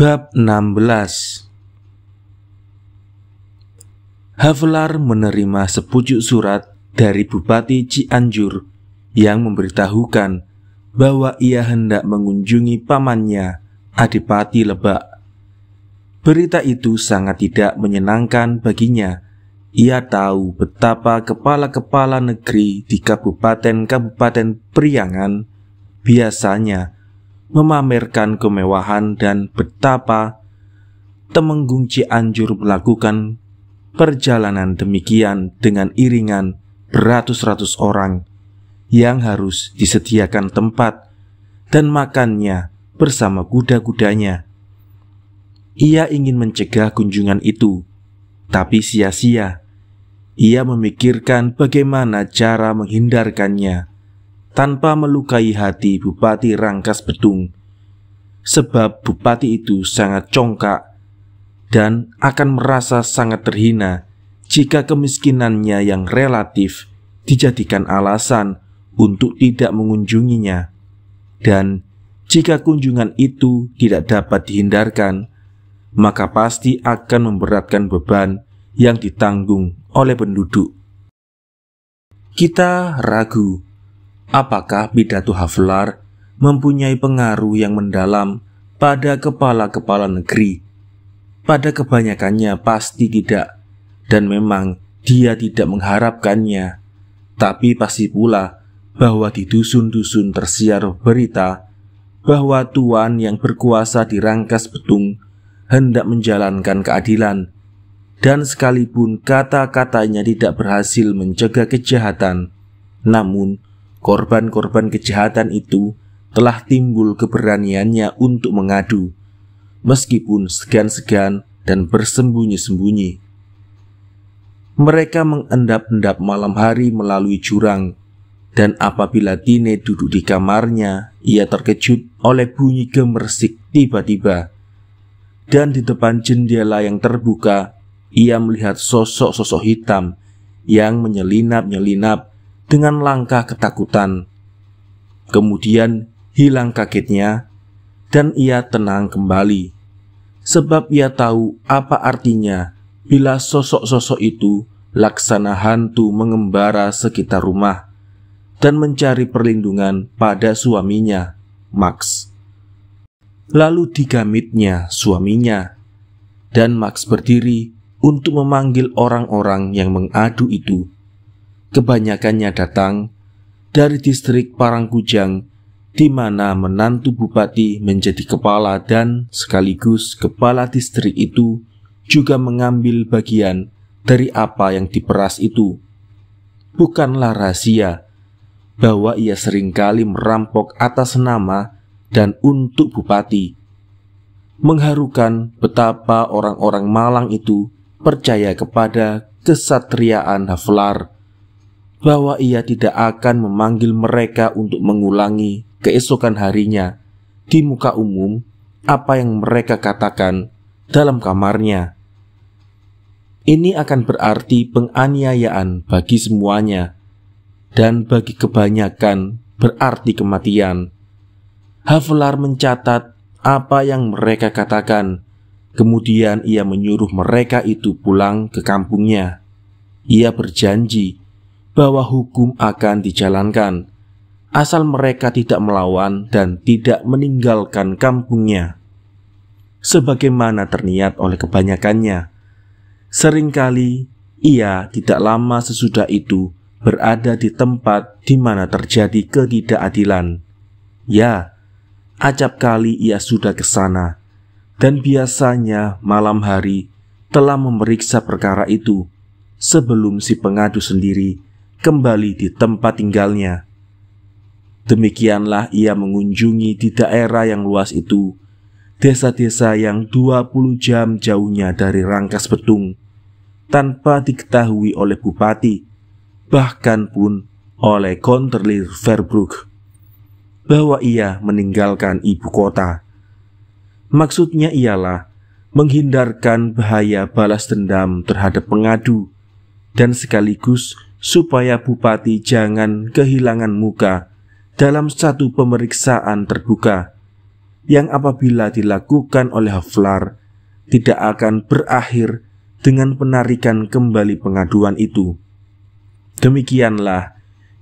Bab 16 Havelar menerima sepucuk surat dari Bupati Cianjur yang memberitahukan bahwa ia hendak mengunjungi pamannya, Adipati Lebak. Berita itu sangat tidak menyenangkan baginya. Ia tahu betapa kepala-kepala negeri di kabupaten-kabupaten Priangan biasanya memamerkan kemewahan dan betapa Temenggung Cianjur melakukan perjalanan demikian dengan iringan beratus-ratus orang yang harus disediakan tempat dan makannya bersama kuda-kudanya. Ia ingin mencegah kunjungan itu, tapi sia-sia. Ia memikirkan bagaimana cara menghindarkannya tanpa melukai hati Bupati Rangkas Betung, sebab bupati itu sangat congkak dan akan merasa sangat terhina jika kemiskinannya yang relatif dijadikan alasan untuk tidak mengunjunginya, dan jika kunjungan itu tidak dapat dihindarkan, maka pasti akan memberatkan beban yang ditanggung oleh penduduk. Kita ragu apakah pidato Havlar mempunyai pengaruh yang mendalam pada kepala-kepala negeri. Pada kebanyakannya pasti tidak, dan memang dia tidak mengharapkannya. Tapi pasti pula bahwa di dusun-dusun tersiar berita bahwa Tuan yang berkuasa di Rangkas Betung hendak menjalankan keadilan, dan sekalipun kata-katanya tidak berhasil mencegah kejahatan, namun korban-korban kejahatan itu telah timbul keberaniannya untuk mengadu, meskipun segan-segan dan bersembunyi-sembunyi. Mereka mengendap-endap malam hari melalui jurang, dan apabila Tine duduk di kamarnya, ia terkejut oleh bunyi gemersik tiba-tiba. Dan di depan jendela yang terbuka, ia melihat sosok-sosok hitam yang menyelinap-nyelinap dengan langkah ketakutan. Kemudian hilang kagetnya dan ia tenang kembali. Sebab ia tahu apa artinya bila sosok-sosok itu laksana hantu mengembara sekitar rumah dan mencari perlindungan pada suaminya, Max. Lalu digamitnya suaminya, dan Max berdiri untuk memanggil orang-orang yang mengadu itu kebanyakannya datang dari distrik Parangkujang di mana menantu bupati menjadi kepala dan sekaligus kepala distrik itu juga mengambil bagian dari apa yang diperas itu. Bukanlah rahasia bahwa ia sering kali merampok atas nama dan untuk bupati. Mengharukan betapa orang-orang Malang itu percaya kepada kesatriaan Haflar bahwa ia tidak akan memanggil mereka untuk mengulangi keesokan harinya di muka umum apa yang mereka katakan dalam kamarnya. Ini akan berarti penganiayaan bagi semuanya, dan bagi kebanyakan berarti kematian. Havlar mencatat apa yang mereka katakan, kemudian ia menyuruh mereka itu pulang ke kampungnya. Ia berjanji bahwa hukum akan dijalankan, asal mereka tidak melawan dan tidak meninggalkan kampungnya. Sebagaimana terniat oleh kebanyakannya, sering kali ia tidak lama sesudah itu berada di tempat di mana terjadi ketidakadilan. Ya, acap kali ia sudah ke sana, dan biasanya malam hari telah memeriksa perkara itu sebelum si pengadu sendiri kembali di tempat tinggalnya. Demikianlah ia mengunjungi di daerah yang luas itu, desa-desa yang 20 jam jauhnya dari Rangkas Betung, tanpa diketahui oleh bupati, bahkan pun oleh Konterlir Verbroek, bahwa ia meninggalkan ibu kota. Maksudnya ialah menghindarkan bahaya balas dendam terhadap pengadu dan sekaligus supaya bupati jangan kehilangan muka dalam satu pemeriksaan terbuka. yang apabila dilakukan oleh Haflar tidak akan berakhir dengan penarikan kembali pengaduan itu. Demikianlah,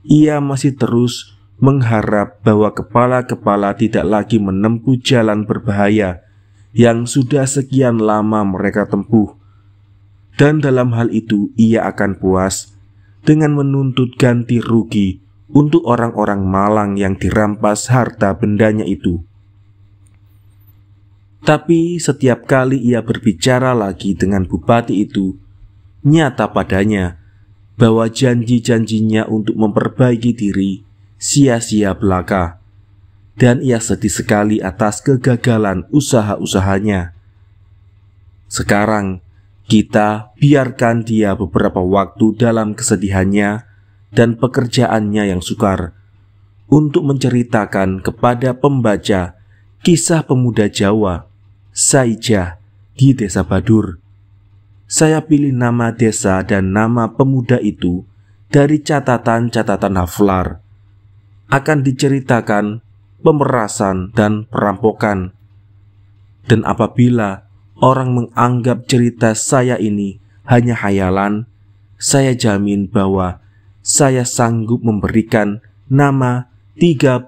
ia masih terus mengharap bahwa kepala-kepala tidak lagi menempuh jalan berbahaya yang sudah sekian lama mereka tempuh. Dan dalam hal itu ia akan puas dengan menuntut ganti rugi untuk orang-orang malang yang dirampas harta bendanya itu. Tapi setiap kali ia berbicara lagi dengan bupati itu, nyata padanya bahwa janji-janjinya untuk memperbaiki diri sia-sia belaka, dan ia sedih sekali atas kegagalan usaha-usahanya. Sekarang, kita biarkan dia beberapa waktu dalam kesedihannya dan pekerjaannya yang sukar untuk menceritakan kepada pembaca kisah pemuda Jawa, Saija, di desa Badur. Saya pilih nama desa dan nama pemuda itu dari catatan-catatan Haflar akan diceritakan pemerasan dan perampokan. Dan apabila orang menganggap cerita saya ini hanya hayalan, saya jamin bahwa saya sanggup memberikan nama 32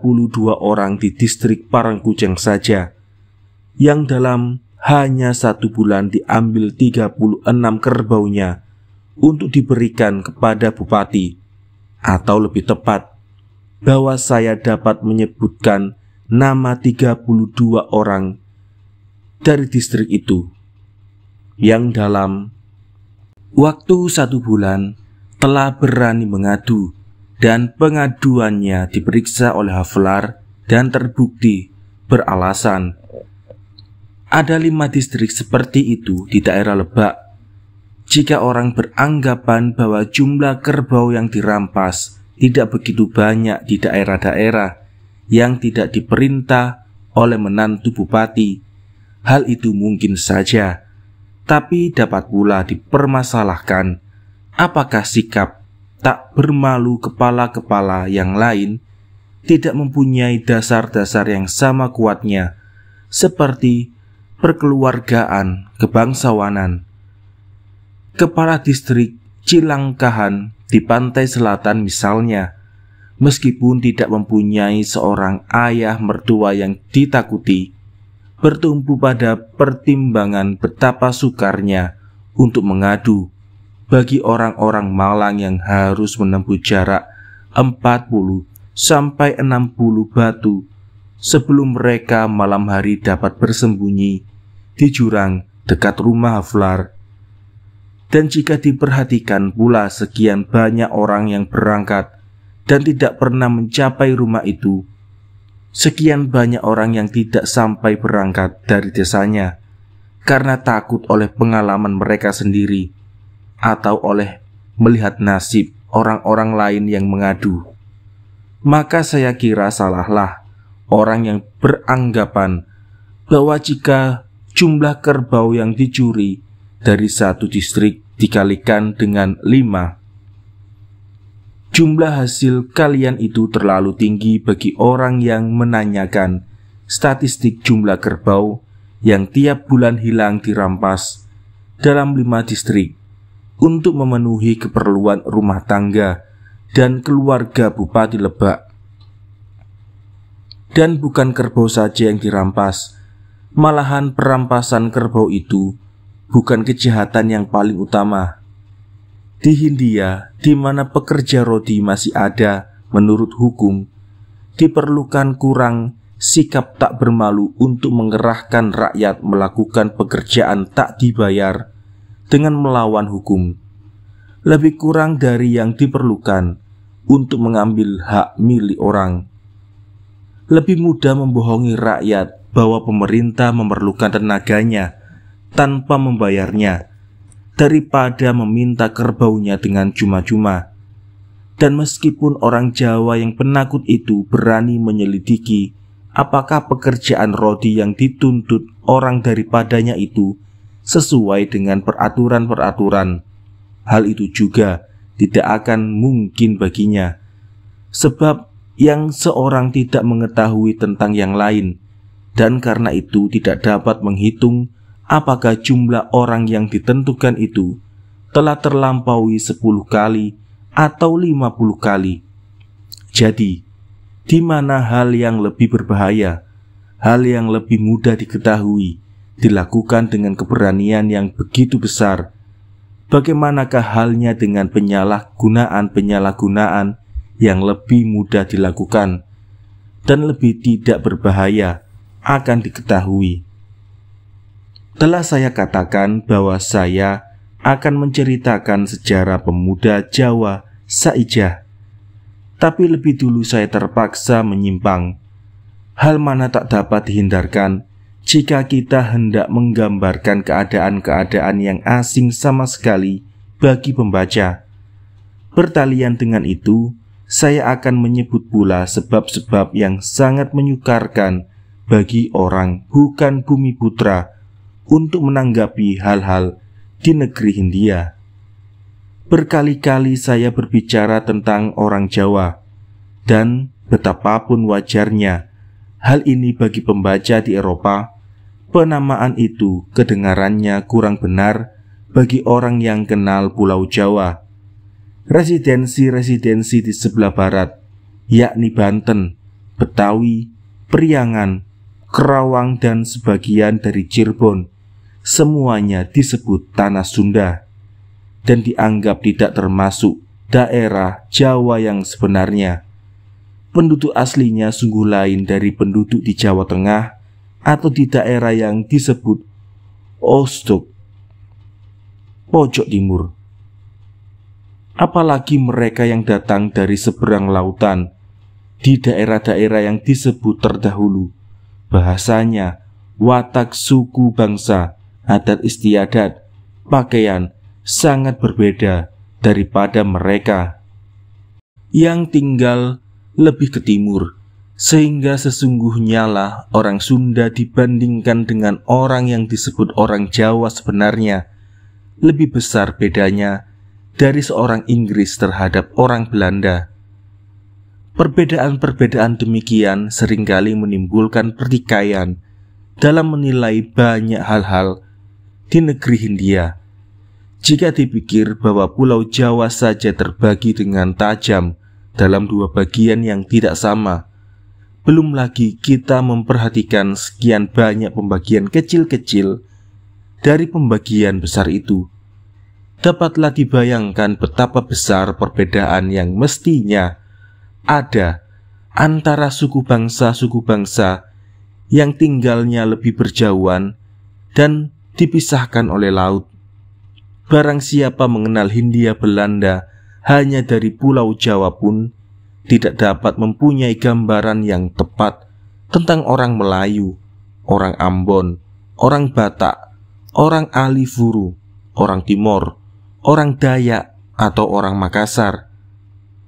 orang di distrik Parangkuceng saja, yang dalam hanya satu bulan diambil 36 kerbaunya untuk diberikan kepada bupati, atau lebih tepat, bahwa saya dapat menyebutkan nama 32 orang dari distrik itu yang dalam waktu satu bulan telah berani mengadu dan pengaduannya diperiksa oleh Haflar dan terbukti beralasan. Ada lima distrik seperti itu di daerah Lebak. Jika orang beranggapan bahwa jumlah kerbau yang dirampas tidak begitu banyak di daerah-daerah yang tidak diperintah oleh menantu bupati. Hal itu mungkin saja, tapi dapat pula dipermasalahkan apakah sikap tak bermalu kepala-kepala yang lain tidak mempunyai dasar-dasar yang sama kuatnya seperti perkeluargaan kebangsawanan. Kepala distrik Cilangkahan di pantai selatan misalnya, meskipun tidak mempunyai seorang ayah mertua yang ditakuti, bertumpu pada pertimbangan betapa sukarnya untuk mengadu bagi orang-orang Malang yang harus menempuh jarak 40 sampai 60 batu sebelum mereka malam hari dapat bersembunyi di jurang dekat rumah Haflar. Dan jika diperhatikan pula sekian banyak orang yang berangkat dan tidak pernah mencapai rumah itu, sekian banyak orang yang tidak sampai berangkat dari desanya karena takut oleh pengalaman mereka sendiri atau oleh melihat nasib orang-orang lain yang mengadu. Maka saya kira salahlah orang yang beranggapan bahwa jika jumlah kerbau yang dicuri dari satu distrik dikalikan dengan lima. Jumlah hasil kalian itu terlalu tinggi bagi orang yang menanyakan statistik jumlah kerbau yang tiap bulan hilang dirampas dalam lima distrik untuk memenuhi keperluan rumah tangga dan keluarga Bupati Lebak. Dan bukan kerbau saja yang dirampas, malahan perampasan kerbau itu bukan kejahatan yang paling utama. Di Hindia, di mana pekerja rodi masih ada menurut hukum, diperlukan kurang sikap tak bermalu untuk mengerahkan rakyat melakukan pekerjaan tak dibayar dengan melawan hukum. Lebih kurang dari yang diperlukan untuk mengambil hak milik orang. Lebih mudah membohongi rakyat bahwa pemerintah memerlukan tenaganya tanpa membayarnya daripada meminta kerbaunya dengan cuma-cuma. Dan meskipun orang Jawa yang penakut itu berani menyelidiki apakah pekerjaan Rodi yang dituntut orang daripadanya itu sesuai dengan peraturan-peraturan, hal itu juga tidak akan mungkin baginya. Sebab yang seorang tidak mengetahui tentang yang lain, dan karena itu tidak dapat menghitung apakah jumlah orang yang ditentukan itu telah terlampaui 10 kali atau 50 kali. Jadi, di mana hal yang lebih berbahaya, hal yang lebih mudah diketahui, dilakukan dengan keberanian yang begitu besar, bagaimanakah halnya dengan penyalahgunaan-penyalahgunaan yang lebih mudah dilakukan dan lebih tidak berbahaya akan diketahui. Telah saya katakan bahwa saya akan menceritakan sejarah pemuda Jawa Saijah. Tapi lebih dulu saya terpaksa menyimpang. Hal mana tak dapat dihindarkan jika kita hendak menggambarkan keadaan-keadaan yang asing sama sekali bagi pembaca. Pertalian dengan itu, saya akan menyebut pula sebab-sebab yang sangat menyukarkan bagi orang bukan bumi putra untuk menanggapi hal-hal di negeri Hindia. Berkali-kali saya berbicara tentang orang Jawa, dan betapapun wajarnya hal ini bagi pembaca di Eropa, penamaan itu kedengarannya kurang benar bagi orang yang kenal Pulau Jawa. Residensi-residensi di sebelah barat, yakni Banten, Betawi, Priangan, Kerawang, dan sebagian dari Cirebon semuanya disebut tanah Sunda dan dianggap tidak termasuk daerah Jawa yang sebenarnya. Penduduk aslinya sungguh lain dari penduduk di Jawa Tengah atau di daerah yang disebut Ostok, pojok timur. Apalagi mereka yang datang dari seberang lautan di daerah-daerah yang disebut terdahulu, bahasanya watak suku bangsa adat istiadat, pakaian sangat berbeda daripada mereka yang tinggal lebih ke timur, sehingga sesungguhnya lah orang Sunda dibandingkan dengan orang yang disebut orang Jawa sebenarnya lebih besar bedanya dari seorang Inggris terhadap orang Belanda. Perbedaan-perbedaan demikian sering kali menimbulkan pertikaian dalam menilai banyak hal-hal di negeri Hindia. Jika dipikir bahwa Pulau Jawa saja terbagi dengan tajam dalam dua bagian yang tidak sama, belum lagi kita memperhatikan sekian banyak pembagian kecil-kecil dari pembagian besar itu. Dapatlah dibayangkan betapa besar perbedaan yang mestinya ada antara suku bangsa-suku bangsa yang tinggalnya lebih berjauhan dan dipisahkan oleh laut. Barang siapa mengenal Hindia Belanda hanya dari Pulau Jawa pun tidak dapat mempunyai gambaran yang tepat tentang orang Melayu, orang Ambon, orang Batak, orang Alifuru, orang Timor, orang Dayak, atau orang Makassar.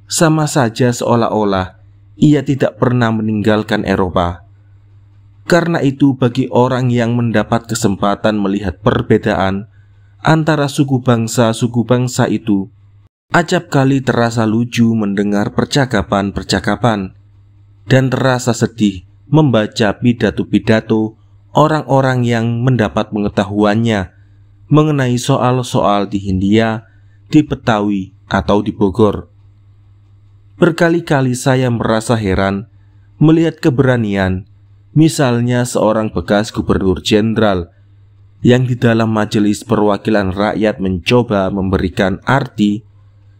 Sama saja seolah-olah ia tidak pernah meninggalkan Eropa. Karena itu, bagi orang yang mendapat kesempatan melihat perbedaan antara suku bangsa-suku bangsa itu, acap kali terasa lucu mendengar percakapan-percakapan dan terasa sedih membaca pidato-pidato orang-orang yang mendapat pengetahuannya mengenai soal-soal di Hindia, di Betawi, atau di Bogor. Berkali-kali saya merasa heran melihat keberanian Misalnya seorang bekas gubernur jenderal yang di dalam majelis perwakilan rakyat mencoba memberikan arti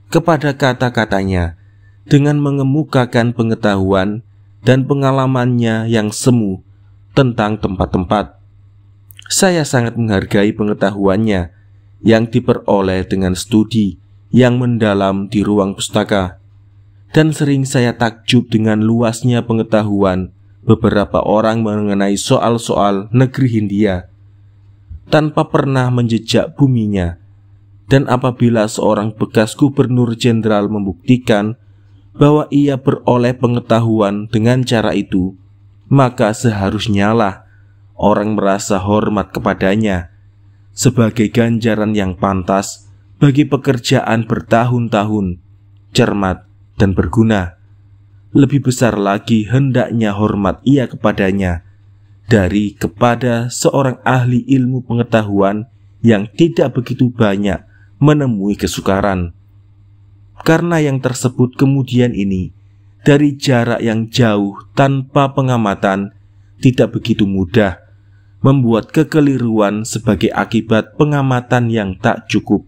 kepada kata-katanya dengan mengemukakan pengetahuan dan pengalamannya yang semu tentang tempat-tempat. Saya sangat menghargai pengetahuannya yang diperoleh dengan studi yang mendalam di ruang pustaka, dan sering saya takjub dengan luasnya pengetahuan beberapa orang mengenai soal-soal negeri Hindia tanpa pernah menjejak buminya. Dan apabila seorang bekas gubernur jenderal membuktikan bahwa ia beroleh pengetahuan dengan cara itu, maka seharusnya lah orang merasa hormat kepadanya sebagai ganjaran yang pantas bagi pekerjaan bertahun-tahun, cermat, dan berguna lebih besar lagi hendaknya hormat ia kepadanya dari kepada seorang ahli ilmu pengetahuan yang tidak begitu banyak menemui kesukaran. Karena yang tersebut kemudian ini dari jarak yang jauh tanpa pengamatan tidak begitu mudah membuat kekeliruan sebagai akibat pengamatan yang tak cukup,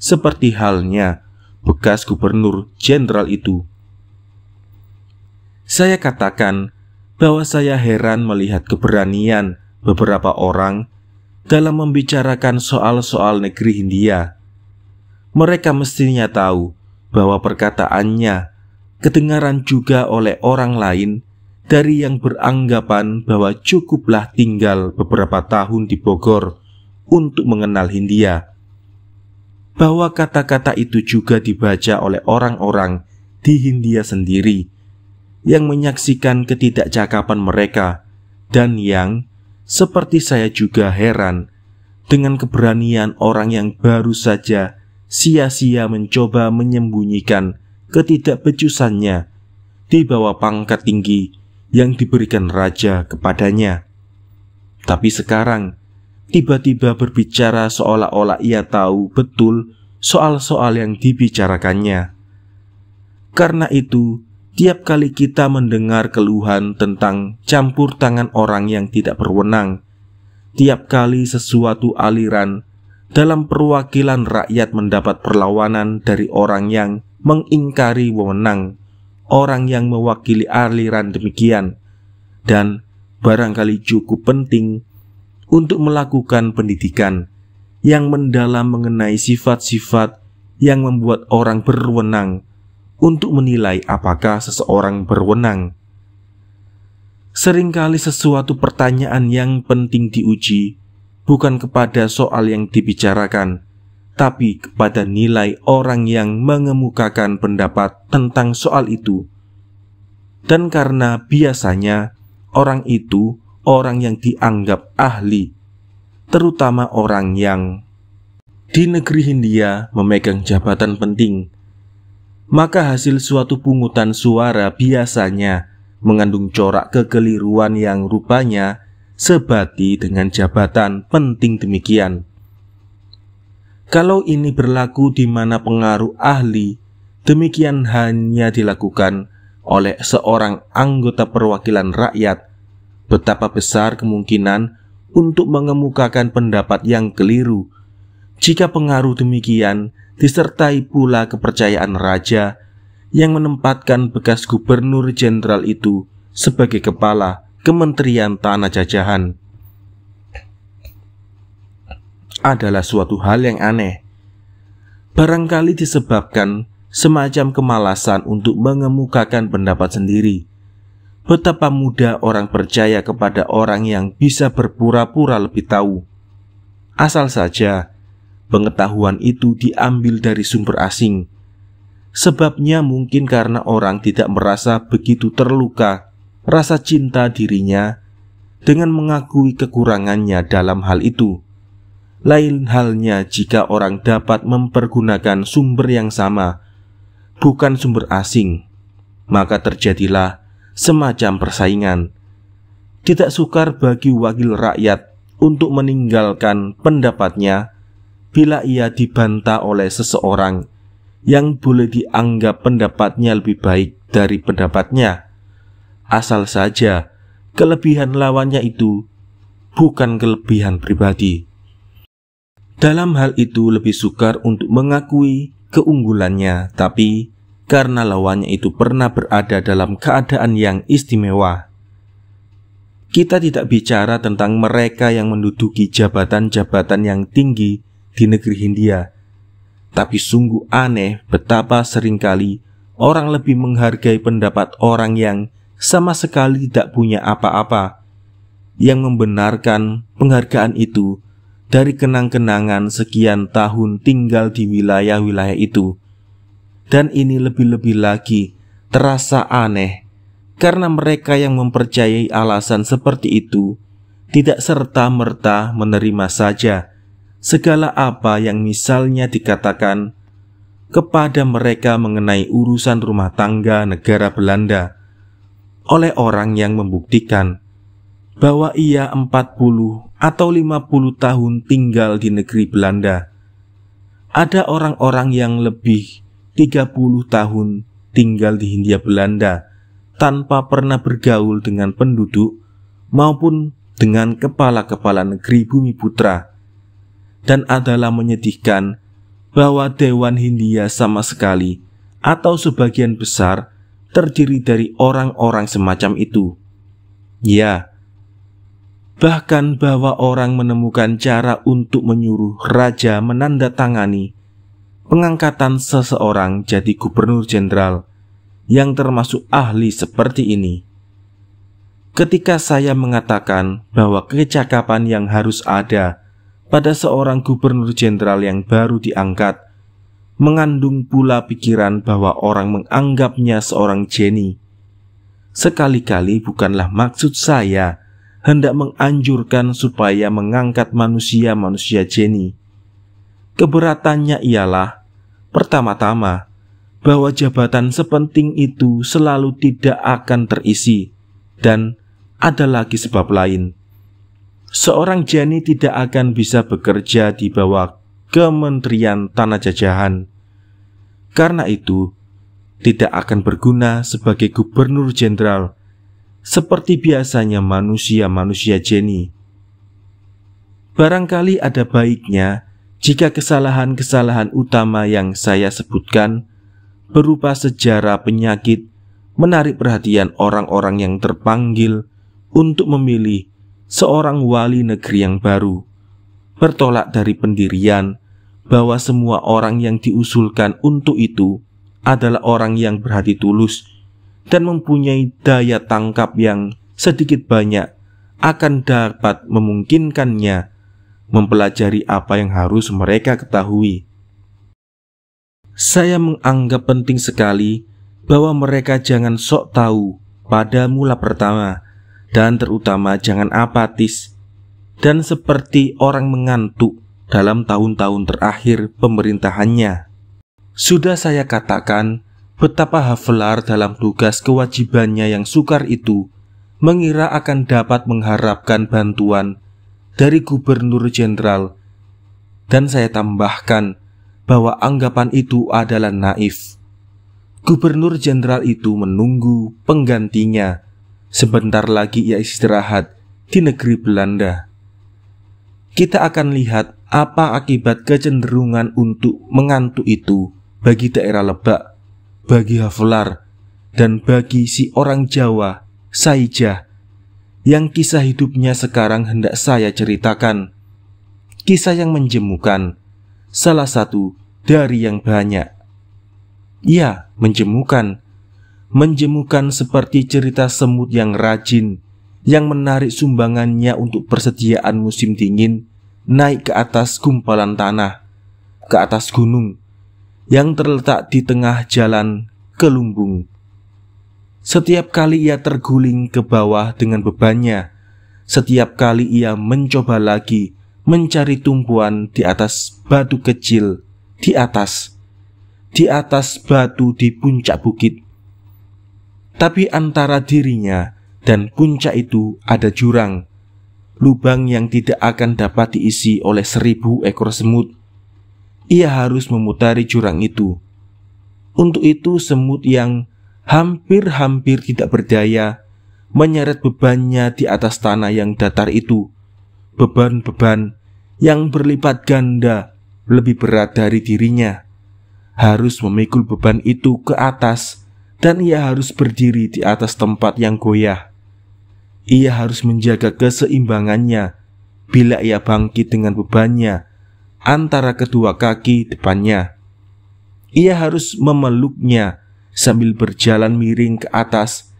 seperti halnya bekas gubernur jenderal itu. Saya katakan bahwa saya heran melihat keberanian beberapa orang dalam membicarakan soal-soal negeri Hindia. Mereka mestinya tahu bahwa perkataannya kedengaran juga oleh orang lain dari yang beranggapan bahwa cukuplah tinggal beberapa tahun di Bogor untuk mengenal Hindia. Bahwa kata-kata itu juga dibaca oleh orang-orang di Hindia sendiri yang menyaksikan ketidakcakapan mereka dan yang, seperti saya juga heran, dengan keberanian orang yang baru saja sia-sia mencoba menyembunyikan ketidakbecusannya di bawah pangkat tinggi yang diberikan raja kepadanya. Tapi sekarang, tiba-tiba berbicara seolah-olah ia tahu betul soal-soal yang dibicarakannya. Karena itu, tiap kali kita mendengar keluhan tentang campur tangan orang yang tidak berwenang, tiap kali sesuatu aliran dalam perwakilan rakyat mendapat perlawanan dari orang yang mengingkari wewenang orang yang mewakili aliran demikian dan barangkali cukup penting untuk melakukan pendidikan yang mendalam mengenai sifat-sifat yang membuat orang berwenang untuk menilai apakah seseorang berwenang. Seringkali sesuatu pertanyaan yang penting diuji bukan kepada soal yang dibicarakan, tapi kepada nilai orang yang mengemukakan pendapat tentang soal itu. Dan karena biasanya orang itu orang yang dianggap ahli, terutama orang yang di negeri Hindia memegang jabatan penting, maka hasil suatu pungutan suara biasanya mengandung corak kekeliruan yang rupanya sebati dengan jabatan penting demikian. Kalau ini berlaku di mana pengaruh ahli, demikian hanya dilakukan oleh seorang anggota perwakilan rakyat, betapa besar kemungkinan untuk mengemukakan pendapat yang keliru. Jika pengaruh demikian disertai pula kepercayaan raja yang menempatkan bekas gubernur jenderal itu sebagai kepala Kementerian Tanah Jajahan adalah suatu hal yang aneh. Barangkali disebabkan semacam kemalasan untuk mengemukakan pendapat sendiri. Betapa mudah orang percaya kepada orang yang bisa berpura-pura lebih tahu. Asal saja pengetahuan itu diambil dari sumber asing. Sebabnya mungkin karena orang tidak merasa begitu terluka rasa cinta dirinya dengan mengakui kekurangannya dalam hal itu. Lain halnya jika orang dapat mempergunakan sumber yang sama, bukan sumber asing, maka terjadilah semacam persaingan. Tidak sukar bagi wakil rakyat untuk meninggalkan pendapatnya bila ia dibantah oleh seseorang yang boleh dianggap pendapatnya lebih baik dari pendapatnya. Asal saja kelebihan lawannya itu bukan kelebihan pribadi. Dalam hal itu lebih sukar untuk mengakui keunggulannya, tapi karena lawannya itu pernah berada dalam keadaan yang istimewa. Kita tidak bicara tentang mereka yang menduduki jabatan-jabatan yang tinggi di negeri Hindia, tapi sungguh aneh betapa sering kali orang lebih menghargai pendapat orang yang sama sekali tidak punya apa-apa, yang membenarkan penghargaan itu dari kenang-kenangan sekian tahun tinggal di wilayah-wilayah itu. Dan ini lebih-lebih lagi terasa aneh karena mereka yang mempercayai alasan seperti itu tidak serta-merta menerima saja segala apa yang misalnya dikatakan kepada mereka mengenai urusan rumah tangga negara Belanda oleh orang yang membuktikan bahwa ia 40 atau 50 tahun tinggal di negeri Belanda. Ada orang-orang yang lebih 30 tahun tinggal di Hindia Belanda tanpa pernah bergaul dengan penduduk maupun dengan kepala-kepala negeri Bumi Putra. Dan adalah menyedihkan bahwa Dewan Hindia sama sekali atau sebagian besar terdiri dari orang-orang semacam itu. Ya, bahkan bahwa orang menemukan cara untuk menyuruh raja menandatangani pengangkatan seseorang jadi gubernur jenderal yang termasuk ahli seperti ini. Ketika saya mengatakan bahwa kecakapan yang harus ada pada seorang gubernur jenderal yang baru diangkat mengandung pula pikiran bahwa orang menganggapnya seorang Jenny. Sekali-kali bukanlah maksud saya hendak menganjurkan supaya mengangkat manusia-manusia Jenny. Keberatannya ialah, pertama-tama, bahwa jabatan sepenting itu selalu tidak akan terisi, dan ada lagi sebab lain. Seorang Jenny tidak akan bisa bekerja di bawah Kementerian Tanah Jajahan. Karena itu, tidak akan berguna sebagai gubernur jenderal seperti biasanya manusia-manusia Jenny. Barangkali ada baiknya jika kesalahan-kesalahan utama yang saya sebutkan berupa sejarah penyakit menarik perhatian orang-orang yang terpanggil untuk memilih seorang wali negeri yang baru, bertolak dari pendirian bahwa semua orang yang diusulkan untuk itu adalah orang yang berhati tulus dan mempunyai daya tangkap yang sedikit banyak akan dapat memungkinkannya mempelajari apa yang harus mereka ketahui. Saya menganggap penting sekali bahwa mereka jangan sok tahu pada mula pertama dan terutama jangan apatis dan seperti orang mengantuk dalam tahun-tahun terakhir pemerintahannya. Sudah saya katakan betapa Havelar dalam tugas kewajibannya yang sukar itu mengira akan dapat mengharapkan bantuan dari gubernur jenderal dan saya tambahkan bahwa anggapan itu adalah naif. Gubernur jenderal itu menunggu penggantinya. Sebentar lagi ia istirahat di negeri Belanda. Kita akan lihat apa akibat kecenderungan untuk mengantuk itu bagi daerah Lebak bagi Haflar dan bagi si orang Jawa, Saijah, yang kisah hidupnya sekarang hendak saya ceritakan. Kisah yang menjemukan, salah satu dari yang banyak. Ya, menjemukan. Menjemukan seperti cerita semut yang rajin, yang menarik sumbangannya untuk persediaan musim dingin, naik ke atas gumpalan tanah, ke atas gunung, yang terletak di tengah jalan ke lumbung. Setiap kali ia terguling ke bawah dengan bebannya, setiap kali ia mencoba lagi mencari tumpuan di atas batu kecil, di atas, di atas batu di puncak bukit. Tapi antara dirinya dan puncak itu ada jurang, lubang yang tidak akan dapat diisi oleh seribu ekor semut ia harus memutari jurang itu. Untuk itu semut yang hampir-hampir tidak berdaya menyeret bebannya di atas tanah yang datar itu. Beban-beban yang berlipat ganda lebih berat dari dirinya. Harus memikul beban itu ke atas dan ia harus berdiri di atas tempat yang goyah. Ia harus menjaga keseimbangannya bila ia bangkit dengan bebannya antara kedua kaki depannya. Ia harus memeluknya sambil berjalan miring ke atas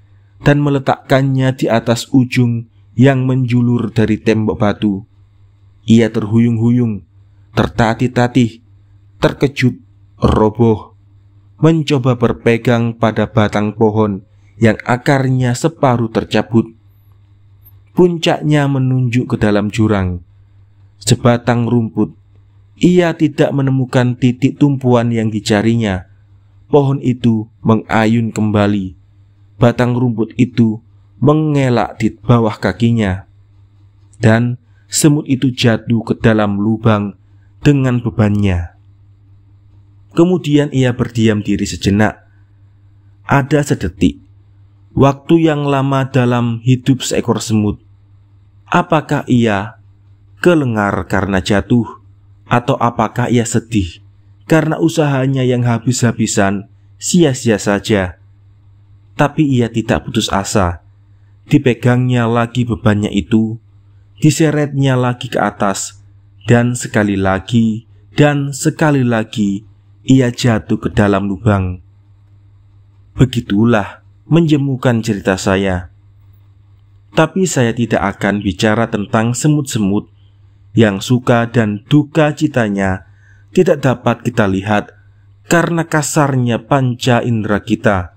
dan meletakkannya di atas ujung yang menjulur dari tembok batu. Ia terhuyung-huyung, tertatih-tatih, terkejut, roboh, mencoba berpegang pada batang pohon yang akarnya separuh tercabut. Puncaknya menunjuk ke dalam jurang. Sebatang rumput ia tidak menemukan titik tumpuan yang dicarinya. Pohon itu mengayun kembali. Batang rumput itu mengelak di bawah kakinya. dan semut itu jatuh ke dalam lubang dengan bebannya. Kemudian ia berdiam diri sejenak. Ada sedetik, waktu yang lama dalam hidup seekor semut. Apakah ia kelengar karena jatuh, atau apakah ia sedih karena usahanya yang habis-habisan sia-sia saja? Tapi ia tidak putus asa. Dipegangnya lagi bebannya itu, diseretnya lagi ke atas, dan sekali lagi dan sekali lagi ia jatuh ke dalam lubang. Begitulah menjemukan cerita saya. Tapi saya tidak akan bicara tentang semut-semut yang suka dan duka citanya tidak dapat kita lihat karena kasarnya panca indera kita.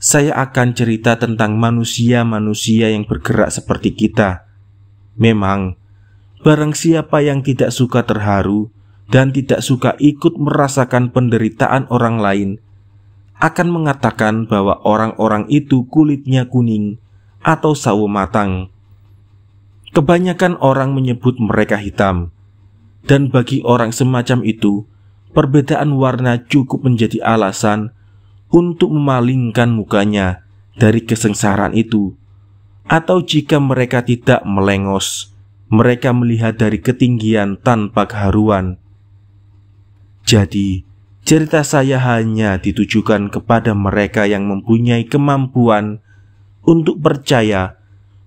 Saya akan cerita tentang manusia-manusia yang bergerak seperti kita. Memang, barang siapa yang tidak suka terharu dan tidak suka ikut merasakan penderitaan orang lain, akan mengatakan bahwa orang-orang itu kulitnya kuning atau sawo matang. Kebanyakan orang menyebut mereka hitam, dan bagi orang semacam itu, perbedaan warna cukup menjadi alasan untuk memalingkan mukanya dari kesengsaraan itu, atau jika mereka tidak melengos, mereka melihat dari ketinggian tanpa keharuan. Jadi, cerita saya hanya ditujukan kepada mereka yang mempunyai kemampuan untuk percaya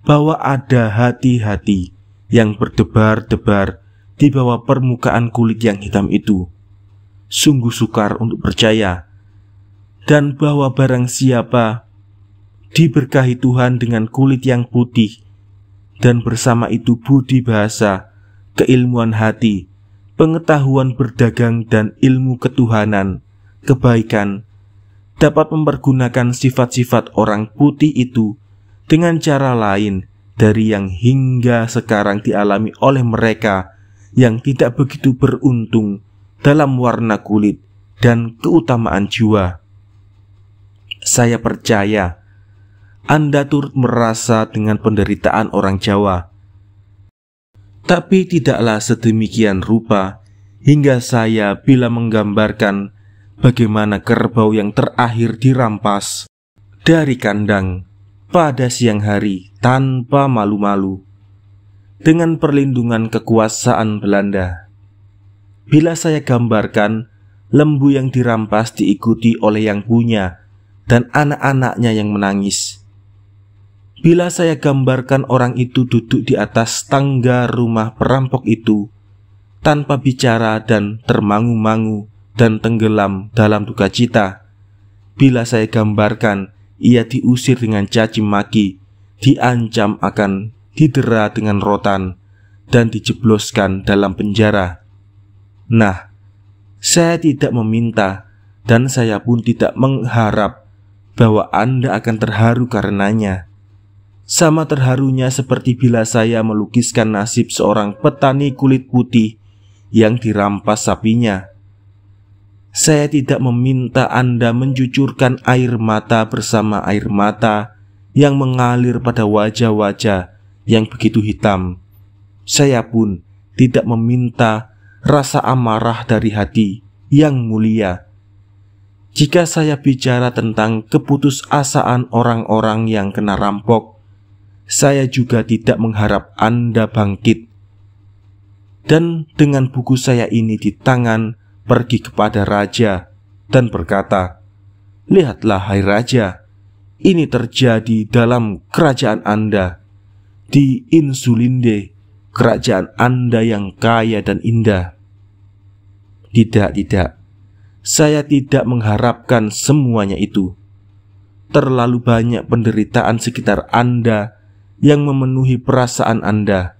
bahwa ada hati-hati yang berdebar-debar di bawah permukaan kulit yang hitam itu. Sungguh sukar untuk percaya, dan bahwa barang siapa diberkahi Tuhan dengan kulit yang putih, dan bersama itu budi bahasa, keilmuan hati, pengetahuan berdagang dan ilmu ketuhanan, kebaikan, dapat mempergunakan sifat-sifat orang putih itu dengan cara lain dari yang hingga sekarang dialami oleh mereka yang tidak begitu beruntung dalam warna kulit dan keutamaan jiwa. Saya percaya Anda turut merasa dengan penderitaan orang Jawa tapi tidaklah sedemikian rupa hingga saya bila menggambarkan bagaimana kerbau yang terakhir dirampas dari kandang pada siang hari tanpa malu-malu dengan perlindungan kekuasaan Belanda. Bila saya gambarkan lembu yang dirampas diikuti oleh yang punya dan anak-anaknya yang menangis Bila saya gambarkan orang itu duduk di atas tangga rumah perampok itu, tanpa bicara dan termangu-mangu dan tenggelam dalam duka cita. Bila saya gambarkan ia diusir dengan caci maki, diancam akan didera dengan rotan, dan dijebloskan dalam penjara. Nah, saya tidak meminta dan saya pun tidak mengharap bahwa Anda akan terharu karenanya. Sama terharunya seperti bila saya melukiskan nasib seorang petani kulit putih yang dirampas sapinya. Saya tidak meminta Anda mencucurkan air mata bersama air mata yang mengalir pada wajah-wajah yang begitu hitam. Saya pun tidak meminta rasa amarah dari hati yang mulia. Jika saya bicara tentang keputusasaan orang-orang yang kena rampok, saya juga tidak mengharap Anda bangkit. Dan dengan buku saya ini di tangan, pergi kepada raja dan berkata, "Lihatlah, hai raja, ini terjadi dalam kerajaan Anda di Insulinde, kerajaan Anda yang kaya dan indah." Tidak, tidak. Saya tidak mengharapkan semuanya itu. Terlalu banyak penderitaan sekitar Anda yang memenuhi perasaan Anda,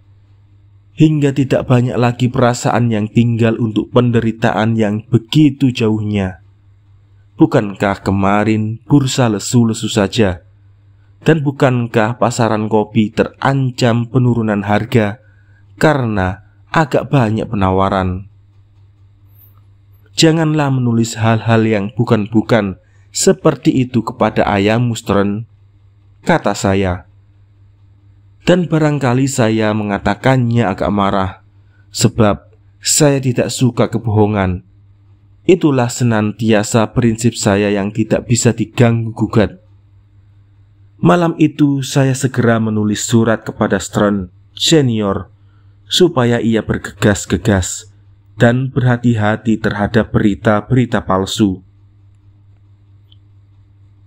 hingga tidak banyak lagi perasaan yang tinggal untuk penderitaan yang begitu jauhnya. Bukankah kemarin bursa lesu-lesu saja? Dan bukankah pasaran kopi terancam penurunan harga karena agak banyak penawaran? Janganlah menulis hal-hal yang bukan-bukan seperti itu kepada ayah Mustren, kata saya Dan barangkali saya mengatakannya agak marah, sebab saya tidak suka kebohongan. Itulah senantiasa prinsip saya yang tidak bisa diganggu gugat. Malam itu saya segera menulis surat kepada Stern senior supaya ia bergegas-gegas dan berhati-hati terhadap berita-berita palsu.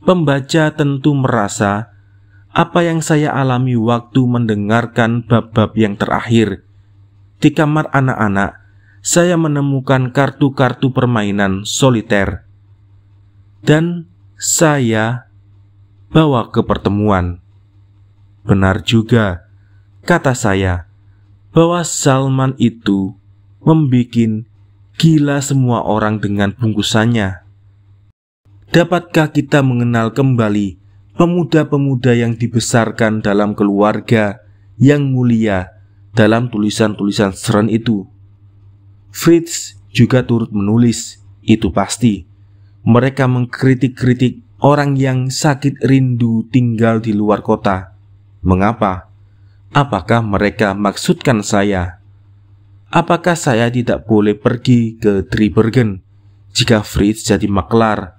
Pembaca tentu merasa apa yang saya alami waktu mendengarkan bab-bab yang terakhir di kamar anak-anak saya menemukan kartu-kartu permainan soliter. Dan saya bawa ke pertemuan. Benar juga, kata saya, bahwa Salman itu membuat gila semua orang dengan bungkusannya. Dapatkah kita mengenal kembali pemuda-pemuda yang dibesarkan dalam keluarga yang mulia dalam tulisan-tulisan seren itu? Fritz juga turut menulis, itu pasti. Mereka mengkritik-kritik orang yang sakit rindu tinggal di luar kota. Mengapa? Apakah mereka maksudkan saya? Apakah saya tidak boleh pergi ke Tribergen jika Fritz jadi maklar?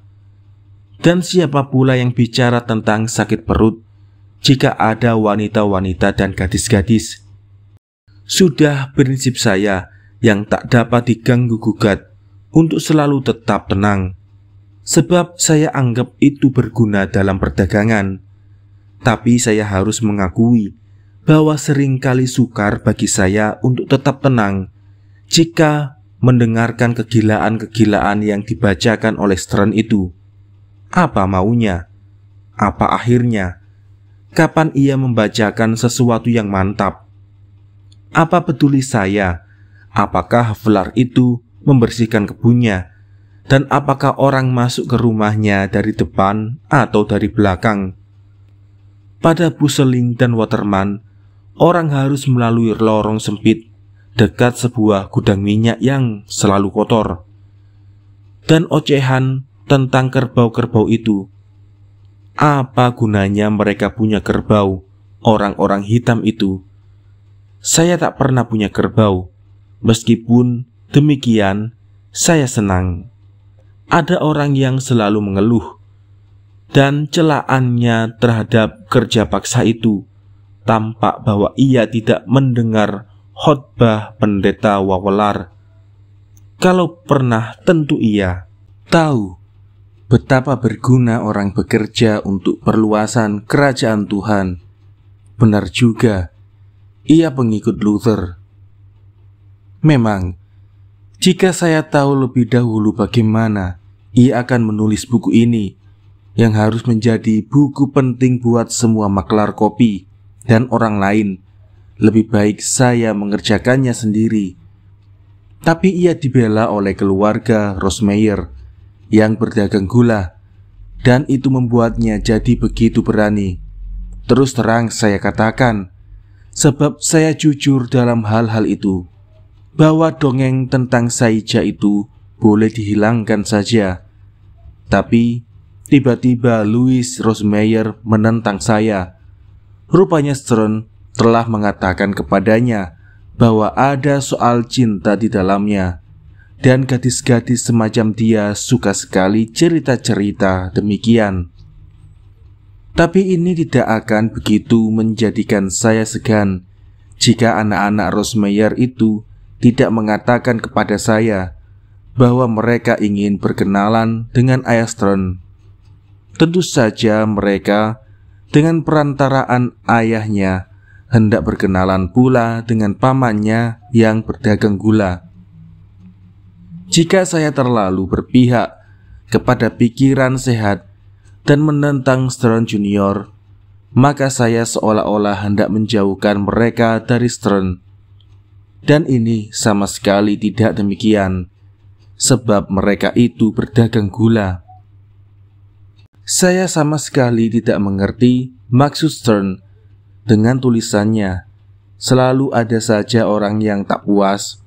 Dan siapa pula yang bicara tentang sakit perut jika ada wanita-wanita dan gadis-gadis? Sudah prinsip saya yang tak dapat diganggu gugat untuk selalu tetap tenang, sebab saya anggap itu berguna dalam perdagangan. Tapi saya harus mengakui bahwa sering kali sukar bagi saya untuk tetap tenang jika mendengarkan kegilaan-kegilaan yang dibacakan oleh Stern itu. Apa maunya? Apa akhirnya? Kapan ia membacakan sesuatu yang mantap? Apa peduli saya apakah Havlar itu membersihkan kebunnya, dan apakah orang masuk ke rumahnya dari depan atau dari belakang. Pada Buseling dan Waterman, orang harus melalui lorong sempit dekat sebuah gudang minyak yang selalu kotor. Dan ocehan tentang kerbau-kerbau itu. Apa gunanya mereka punya kerbau, orang-orang hitam itu? Saya tak pernah punya kerbau, Meskipun demikian, saya senang. Ada orang yang selalu mengeluh, dan celaannya terhadap kerja paksa itu tampak bahwa ia tidak mendengar khotbah pendeta Wawelar. Kalau pernah, tentu ia tahu betapa berguna orang bekerja untuk perluasan kerajaan Tuhan. Benar juga, ia pengikut Luther Memang, jika saya tahu lebih dahulu bagaimana ia akan menulis buku ini, yang harus menjadi buku penting buat semua maklar kopi dan orang lain, lebih baik saya mengerjakannya sendiri. Tapi ia dibela oleh keluarga Rosmeyer yang berdagang gula, dan itu membuatnya jadi begitu berani. Terus terang saya katakan, sebab saya jujur dalam hal-hal itu bahwa dongeng tentang Saija itu boleh dihilangkan saja. Tapi tiba-tiba Louis Rosemeyer menentang saya. Rupanya Stern telah mengatakan kepadanya bahwa ada soal cinta di dalamnya. Dan gadis-gadis semacam dia suka sekali cerita-cerita demikian. Tapi ini tidak akan begitu menjadikan saya segan jika anak-anak Rosemeyer itu tidak mengatakan kepada saya bahwa mereka ingin berkenalan dengan Ayastron. Tentu saja mereka dengan perantaraan ayahnya hendak berkenalan pula dengan pamannya yang berdagang gula. Jika saya terlalu berpihak kepada pikiran sehat dan menentang Stern Junior, maka saya seolah-olah hendak menjauhkan mereka dari Stern dan ini sama sekali tidak demikian, sebab mereka itu berdagang gula. Saya sama sekali tidak mengerti maksud Stern dengan tulisannya. Selalu ada saja orang yang tak puas,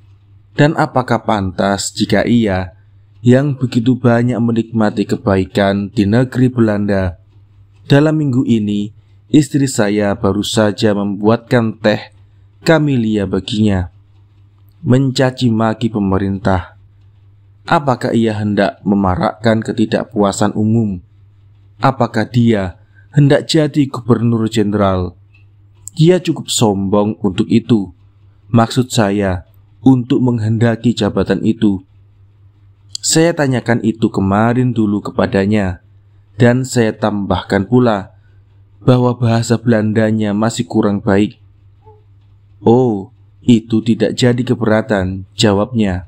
dan apakah pantas jika ia yang begitu banyak menikmati kebaikan di negeri Belanda dalam minggu ini istri saya baru saja membuatkan teh Kamilia baginya. Mencaci maki pemerintah. Apakah ia hendak memarakkan ketidakpuasan umum? Apakah dia hendak jadi gubernur jenderal? Dia cukup sombong untuk itu. Maksud saya, untuk menghendaki jabatan itu. Saya tanyakan itu kemarin dulu kepadanya, dan saya tambahkan pula bahwa bahasa Belandanya masih kurang baik. Oh, itu tidak jadi keberatan, jawabnya.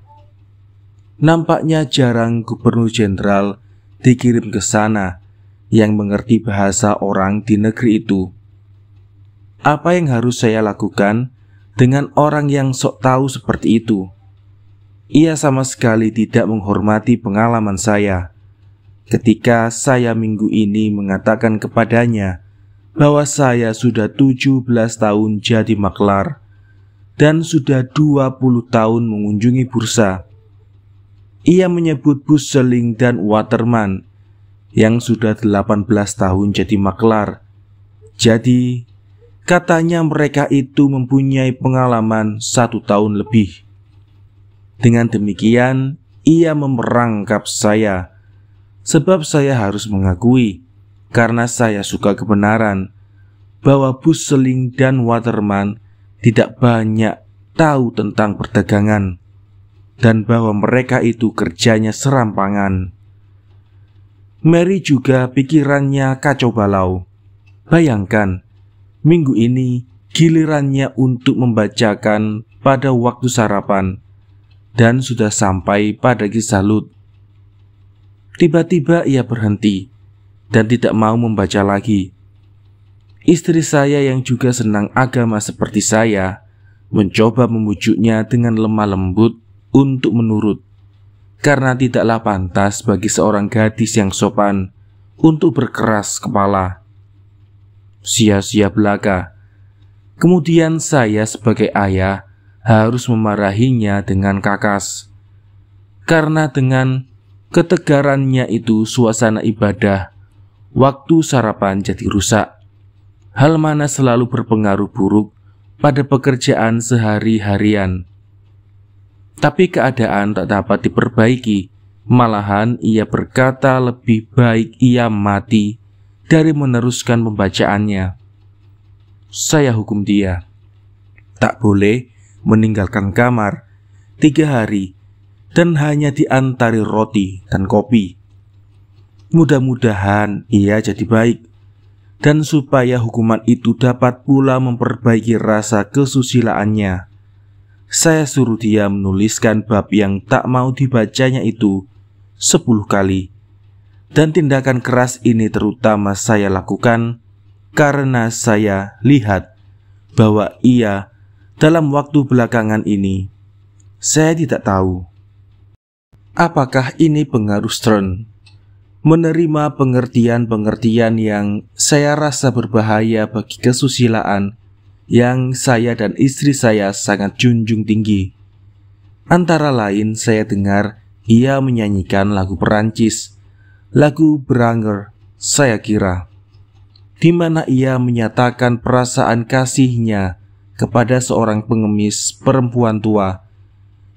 Nampaknya jarang gubernur jenderal dikirim ke sana yang mengerti bahasa orang di negeri itu. Apa yang harus saya lakukan dengan orang yang sok tahu seperti itu. Ia sama sekali tidak menghormati pengalaman saya. Ketika saya minggu ini mengatakan kepadanya bahwa saya sudah 17 tahun jadi maklar dan sudah 20 tahun mengunjungi bursa. Ia menyebut Busseling dan Waterman yang sudah 18 tahun jadi maklar. Jadi, Katanya mereka itu mempunyai pengalaman satu tahun lebih. Dengan demikian, ia memerangkap saya, sebab saya harus mengakui, karena saya suka kebenaran, bahwa Busseling dan Waterman tidak banyak tahu tentang perdagangan, dan bahwa mereka itu kerjanya serampangan. Mary juga pikirannya kacau balau. Bayangkan, Minggu ini gilirannya untuk membacakan pada waktu sarapan dan sudah sampai pada kisah Lut. Tiba-tiba ia berhenti dan tidak mau membaca lagi. Istri saya yang juga senang agama seperti saya mencoba membujuknya dengan lemah lembut untuk menurut karena tidaklah pantas bagi seorang gadis yang sopan untuk berkeras kepala sia-sia belaka. Kemudian saya sebagai ayah harus memarahinya dengan kakas. Karena dengan ketegarannya itu suasana ibadah, waktu sarapan jadi rusak. Hal mana selalu berpengaruh buruk pada pekerjaan sehari-harian. Tapi keadaan tak dapat diperbaiki, malahan ia berkata lebih baik ia mati dari meneruskan pembacaannya. Saya hukum dia tak boleh meninggalkan kamar tiga hari dan hanya diantari roti dan kopi. Mudah-mudahan ia jadi baik dan supaya hukuman itu dapat pula memperbaiki rasa kesusilaannya. Saya suruh dia menuliskan bab yang tak mau dibacanya itu sepuluh kali dan tindakan keras ini terutama saya lakukan karena saya lihat bahwa ia dalam waktu belakangan ini saya tidak tahu apakah ini pengaruh Stern menerima pengertian-pengertian yang saya rasa berbahaya bagi kesusilaan yang saya dan istri saya sangat junjung tinggi. Antara lain saya dengar ia menyanyikan lagu Perancis lagu Branger, saya kira, di mana ia menyatakan perasaan kasihnya kepada seorang pengemis perempuan tua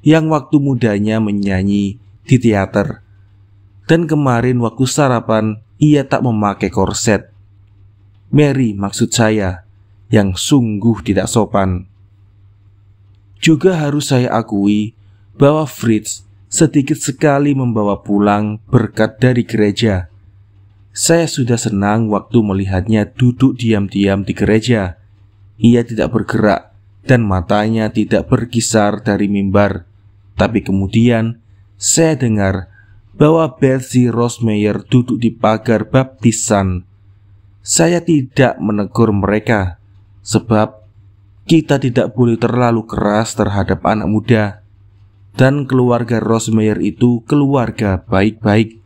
yang waktu mudanya menyanyi di teater. Dan kemarin waktu sarapan ia tak memakai korset. Mary maksud saya, yang sungguh tidak sopan. Juga harus saya akui bahwa Fritz sedikit sekali membawa pulang berkat dari gereja. Saya sudah senang waktu melihatnya duduk diam-diam di gereja. Ia tidak bergerak dan matanya tidak berkisar dari mimbar. Tapi kemudian saya dengar bahwa Betsy Rosemeyer duduk di pagar baptisan. Saya tidak menegur mereka sebab kita tidak boleh terlalu keras terhadap anak muda dan keluarga Rosemeyer itu keluarga baik-baik.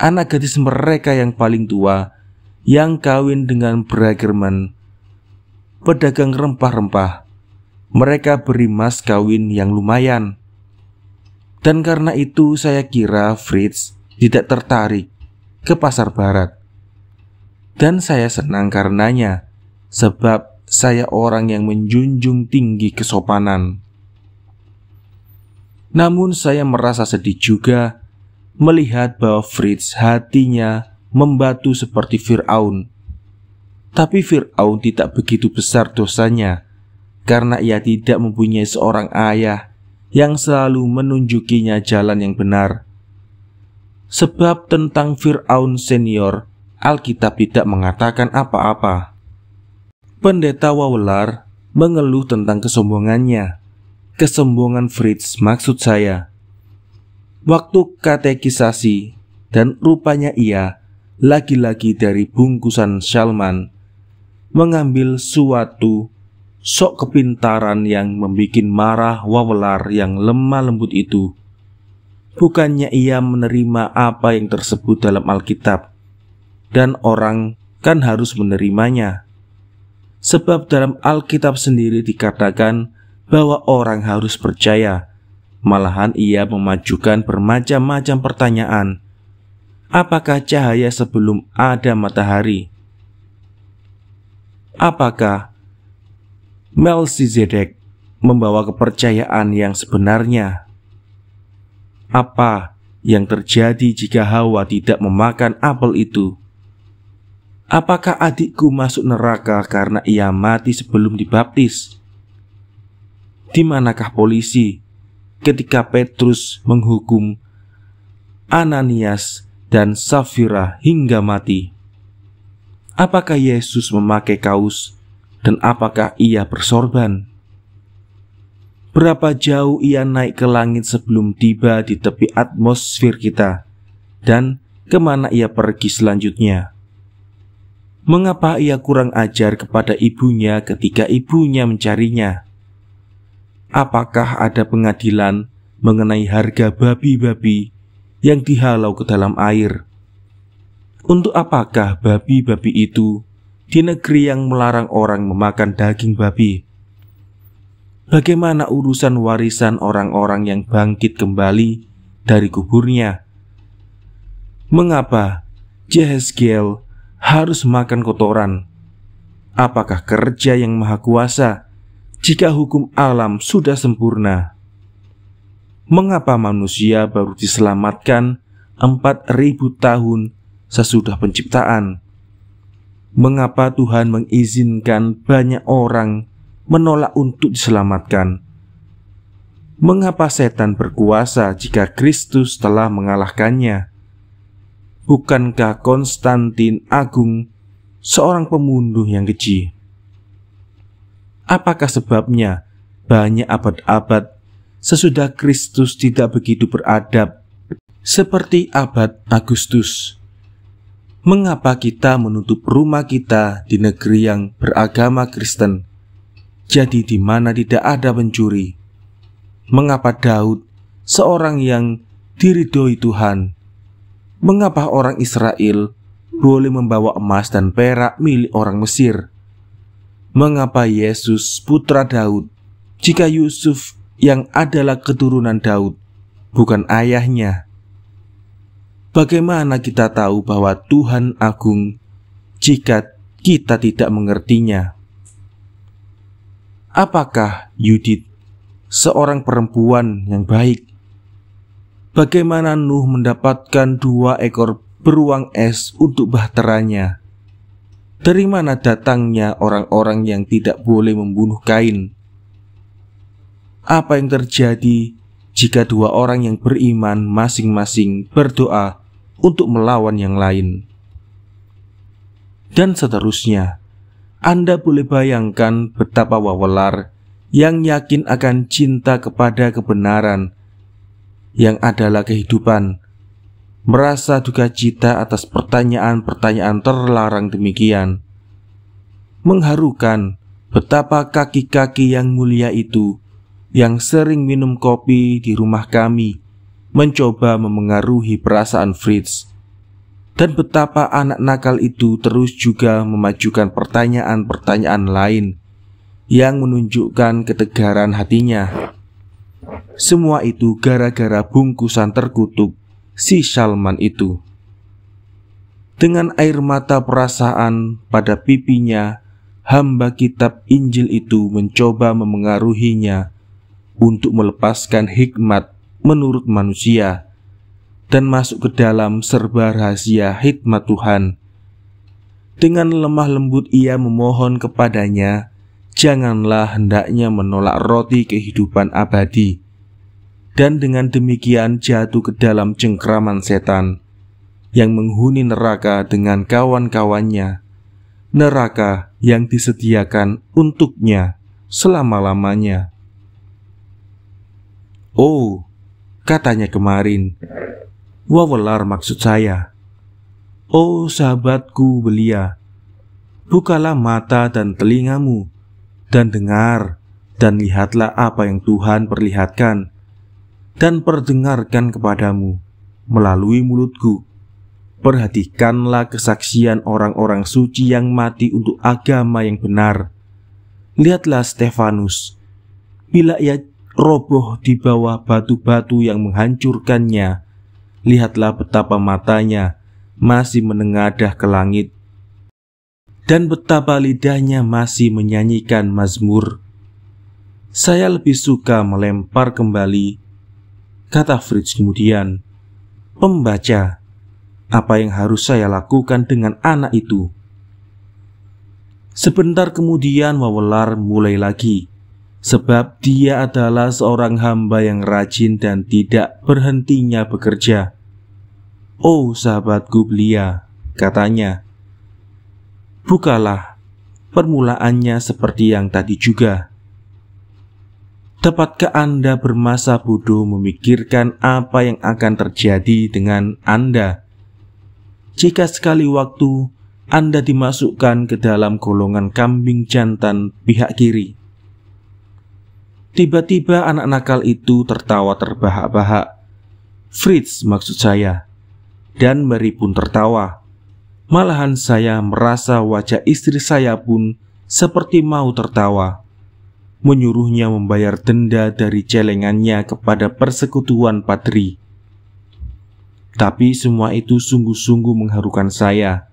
Anak gadis mereka yang paling tua yang kawin dengan Bragerman, pedagang rempah-rempah. Mereka beri mas kawin yang lumayan. Dan karena itu saya kira Fritz tidak tertarik ke pasar barat. Dan saya senang karenanya, sebab saya orang yang menjunjung tinggi kesopanan. Namun saya merasa sedih juga melihat bahwa Fritz hatinya membatu seperti Fir'aun. Tapi Fir'aun tidak begitu besar dosanya karena ia tidak mempunyai seorang ayah yang selalu menunjukinya jalan yang benar. Sebab tentang Fir'aun senior, Alkitab tidak mengatakan apa-apa. Pendeta Wawelar mengeluh tentang kesombongannya. Kesombongan Fritz maksud saya. Waktu katekisasi dan rupanya ia lagi-lagi dari bungkusan Shalman mengambil suatu sok kepintaran yang membuat marah Wawelar yang lemah lembut itu Bukannya ia menerima apa yang tersebut dalam Alkitab, dan orang kan harus menerimanya. Sebab dalam Alkitab sendiri dikatakan bahwa orang harus percaya. Malahan ia memajukan bermacam-macam pertanyaan. Apakah cahaya sebelum ada matahari? Apakah Melchizedek membawa kepercayaan yang sebenarnya? Apa yang terjadi jika Hawa tidak memakan apel itu? Apakah adikku masuk neraka karena ia mati sebelum dibaptis? Di manakah polisi ketika Petrus menghukum Ananias dan Safira hingga mati? Apakah Yesus memakai kaus dan apakah ia bersorban? Berapa jauh ia naik ke langit sebelum tiba di tepi atmosfer kita, dan ke mana ia pergi selanjutnya? Mengapa ia kurang ajar kepada ibunya ketika ibunya mencarinya? Apakah ada pengadilan mengenai harga babi-babi yang dihalau ke dalam air? Untuk apakah babi-babi itu di negeri yang melarang orang memakan daging babi? Bagaimana urusan warisan orang-orang yang bangkit kembali dari kuburnya? Mengapa Jehezkiel harus makan kotoran? Apakah kerja yang maha kuasa jika hukum alam sudah sempurna? Mengapa manusia baru diselamatkan empat ribu tahun sesudah penciptaan? Mengapa Tuhan mengizinkan banyak orang menolak untuk diselamatkan. Mengapa setan berkuasa jika Kristus telah mengalahkannya? Bukankah Konstantin Agung seorang pembunuh yang keji? Apakah sebabnya banyak abad-abad sesudah Kristus tidak begitu beradab seperti abad Agustus? Mengapa kita menutup rumah kita di negeri yang beragama Kristen? Jadi di mana tidak ada pencuri, mengapa Daud, seorang yang diridhoi Tuhan, mengapa orang Israel boleh membawa emas dan perak milik orang Mesir? Mengapa Yesus putra Daud, jika Yusuf yang adalah keturunan Daud, bukan ayahnya? Bagaimana kita tahu bahwa Tuhan agung jika kita tidak mengertinya? Apakah Yudit seorang perempuan yang baik? Bagaimana Nuh mendapatkan dua ekor beruang es untuk bahteranya? Dari mana datangnya orang-orang yang tidak boleh membunuh Kain? Apa yang terjadi jika dua orang yang beriman masing-masing berdoa untuk melawan yang lain? Dan seterusnya. Anda boleh bayangkan betapa wawelar yang yakin akan cinta kepada kebenaran yang adalah kehidupan, merasa duka cita atas pertanyaan-pertanyaan terlarang demikian. Mengharukan betapa kaki-kaki yang mulia itu yang sering minum kopi di rumah kami mencoba memengaruhi perasaan Fritz dan betapa anak nakal itu terus juga memajukan pertanyaan-pertanyaan lain yang menunjukkan ketegaran hatinya. Semua itu gara-gara bungkusan terkutuk si Salman itu. Dengan air mata perasaan pada pipinya, hamba kitab Injil itu mencoba memengaruhinya untuk melepaskan hikmat menurut manusia dan masuk ke dalam serba rahasia hikmat Tuhan. Dengan lemah lembut ia memohon kepadanya, janganlah hendaknya menolak roti kehidupan abadi. Dan dengan demikian jatuh ke dalam cengkraman setan yang menghuni neraka dengan kawan-kawannya, neraka yang disediakan untuknya selama-lamanya. Oh, katanya kemarin, wawelar maksud saya. Oh sahabatku belia, bukalah mata dan telingamu, dan dengar, dan lihatlah apa yang Tuhan perlihatkan, dan perdengarkan kepadamu melalui mulutku. Perhatikanlah kesaksian orang-orang suci yang mati untuk agama yang benar. Lihatlah Stefanus, bila ia roboh di bawah batu-batu yang menghancurkannya, lihatlah betapa matanya masih menengadah ke langit dan betapa lidahnya masih menyanyikan mazmur. Saya lebih suka melempar kembali, kata Fritz kemudian, pembaca, apa yang harus saya lakukan dengan anak itu? Sebentar kemudian Wawelar mulai lagi, sebab dia adalah seorang hamba yang rajin dan tidak berhentinya bekerja. Oh sahabatku belia, katanya, bukalah permulaannya seperti yang tadi juga. Dapatkah Anda bermasa bodoh memikirkan apa yang akan terjadi dengan Anda? Jika sekali waktu Anda dimasukkan ke dalam golongan kambing jantan pihak kiri. Tiba-tiba anak nakal itu tertawa terbahak-bahak. Fritz maksud saya. Dan Mary pun tertawa. Malahan saya merasa wajah istri saya pun seperti mau tertawa. Menyuruhnya membayar denda dari celengannya kepada persekutuan Patri. Tapi semua itu sungguh-sungguh mengharukan saya.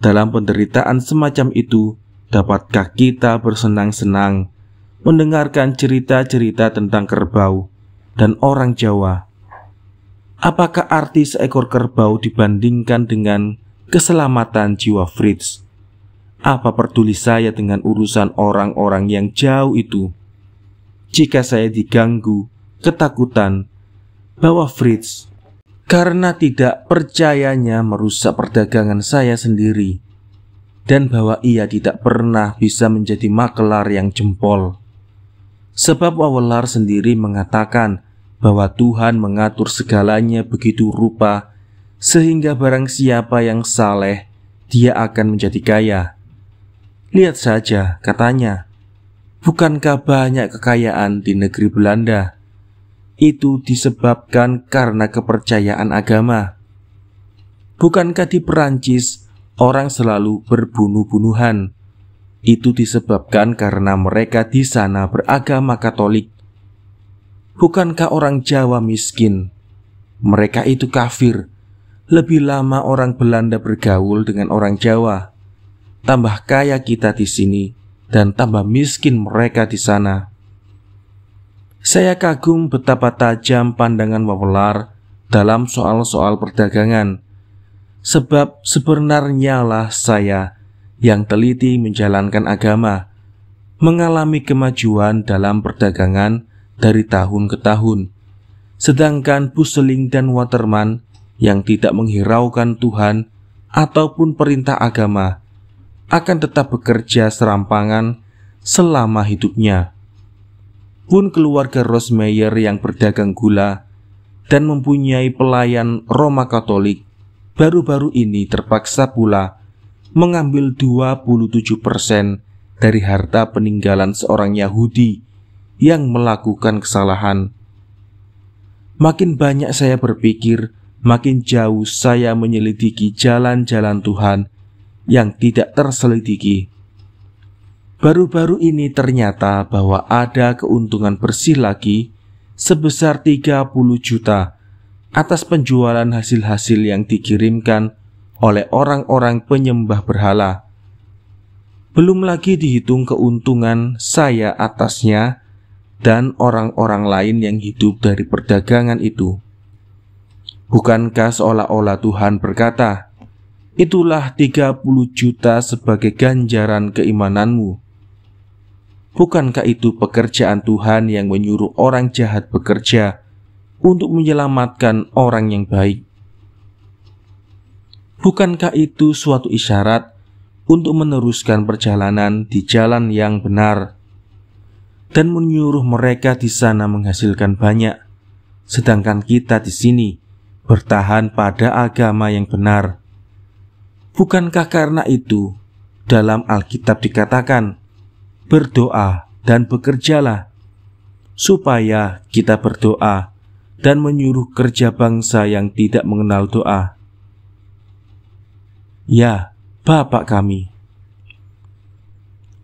Dalam penderitaan semacam itu, dapatkah kita bersenang-senang mendengarkan cerita-cerita tentang kerbau dan orang Jawa? Apakah arti seekor kerbau dibandingkan dengan keselamatan jiwa Fritz. Apa peduli saya dengan urusan orang-orang yang jauh itu? Jika saya diganggu ketakutan bahwa Fritz karena tidak percayanya merusak perdagangan saya sendiri dan bahwa ia tidak pernah bisa menjadi makelar yang jempol. Sebab Wawelar sendiri mengatakan bahwa Tuhan mengatur segalanya begitu rupa sehingga barang siapa yang saleh, dia akan menjadi kaya. Lihat saja, katanya, bukankah banyak kekayaan di negeri Belanda? Itu disebabkan karena kepercayaan agama. Bukankah di Perancis orang selalu berbunuh-bunuhan? Itu disebabkan karena mereka di sana beragama Katolik. Bukankah orang Jawa miskin? Mereka itu kafir lebih lama orang Belanda bergaul dengan orang Jawa. Tambah kaya kita di sini dan tambah miskin mereka di sana. Saya kagum betapa tajam pandangan Wawelar dalam soal-soal perdagangan. Sebab sebenarnya lah saya yang teliti menjalankan agama, mengalami kemajuan dalam perdagangan dari tahun ke tahun. Sedangkan Puseling dan Waterman yang tidak menghiraukan Tuhan ataupun perintah agama akan tetap bekerja serampangan selama hidupnya. Pun keluarga Rosmeyer yang berdagang gula dan mempunyai pelayan Roma Katolik baru-baru ini terpaksa pula mengambil 27% dari harta peninggalan seorang Yahudi yang melakukan kesalahan. Makin banyak saya berpikir makin jauh saya menyelidiki jalan-jalan Tuhan yang tidak terselidiki. Baru-baru ini ternyata bahwa ada keuntungan bersih lagi sebesar 30 juta atas penjualan hasil-hasil yang dikirimkan oleh orang-orang penyembah berhala. Belum lagi dihitung keuntungan saya atasnya dan orang-orang lain yang hidup dari perdagangan itu. Bukankah seolah-olah Tuhan berkata, Itulah 30 juta sebagai ganjaran keimananmu. Bukankah itu pekerjaan Tuhan yang menyuruh orang jahat bekerja untuk menyelamatkan orang yang baik? Bukankah itu suatu isyarat untuk meneruskan perjalanan di jalan yang benar dan menyuruh mereka di sana menghasilkan banyak, sedangkan kita di sini bertahan pada agama yang benar? Bukankah karena itu dalam Alkitab dikatakan, berdoa dan bekerjalah, supaya kita berdoa dan menyuruh kerja bangsa yang tidak mengenal doa. Ya, Bapak kami.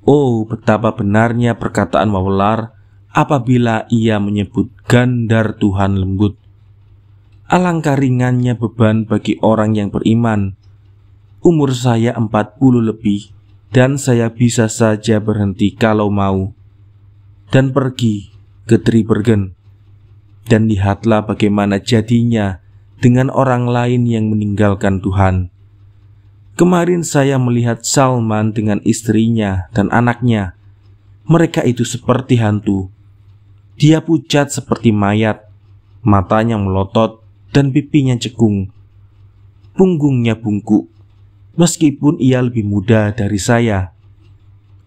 Oh, betapa benarnya perkataan Wawelar apabila ia menyebut gandar Tuhan lembut. Alangkah ringannya beban bagi orang yang beriman. Umur saya empat puluh lebih dan saya bisa saja berhenti kalau mau dan pergi ke Tribergen. Dan lihatlah bagaimana jadinya dengan orang lain yang meninggalkan Tuhan. Kemarin saya melihat Salman dengan istrinya dan anaknya. Mereka itu seperti hantu. Dia pucat seperti mayat, matanya melotot dan pipinya cekung. Punggungnya bungkuk meskipun ia lebih muda dari saya.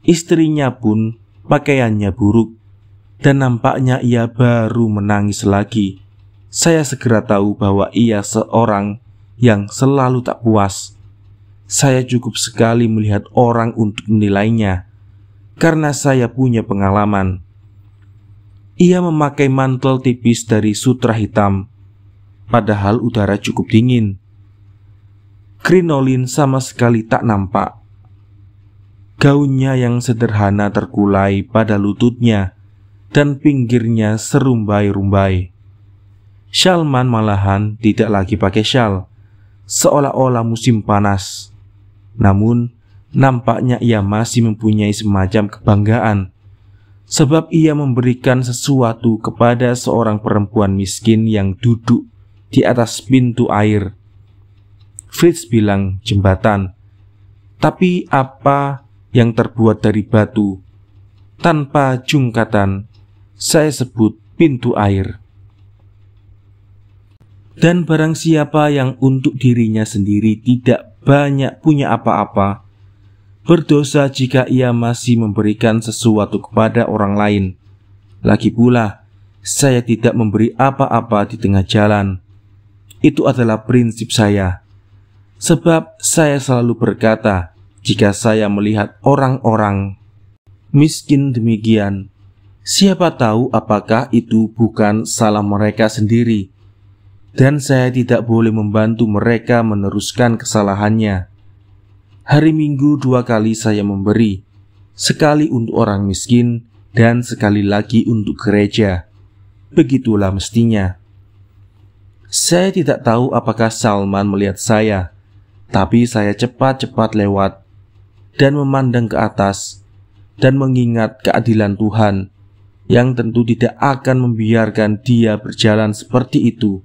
Istrinya pun pakaiannya buruk, dan nampaknya ia baru menangis lagi. Saya segera tahu bahwa ia seorang yang selalu tak puas. Saya cukup sekali melihat orang untuk menilainya, karena saya punya pengalaman. Ia memakai mantel tipis dari sutra hitam, padahal udara cukup dingin Krinolin sama sekali tak nampak. Gaunnya yang sederhana terkulai pada lututnya dan pinggirnya serumbai-rumbai. Shalman malahan tidak lagi pakai shal, seolah-olah musim panas. Namun, nampaknya ia masih mempunyai semacam kebanggaan, sebab ia memberikan sesuatu kepada seorang perempuan miskin yang duduk di atas pintu air Fritz bilang jembatan, tapi apa yang terbuat dari batu tanpa jungkatan saya sebut pintu air. Dan barang siapa yang untuk dirinya sendiri tidak banyak punya apa-apa, berdosa jika ia masih memberikan sesuatu kepada orang lain. Lagi pula, saya tidak memberi apa-apa di tengah jalan. Itu adalah prinsip saya. Sebab saya selalu berkata, jika saya melihat orang-orang miskin demikian, siapa tahu apakah itu bukan salah mereka sendiri, dan saya tidak boleh membantu mereka meneruskan kesalahannya. Hari Minggu dua kali saya memberi, sekali untuk orang miskin dan sekali lagi untuk gereja. Begitulah mestinya. Saya tidak tahu apakah Salman melihat saya tapi saya cepat-cepat lewat dan memandang ke atas dan mengingat keadilan Tuhan yang tentu tidak akan membiarkan dia berjalan seperti itu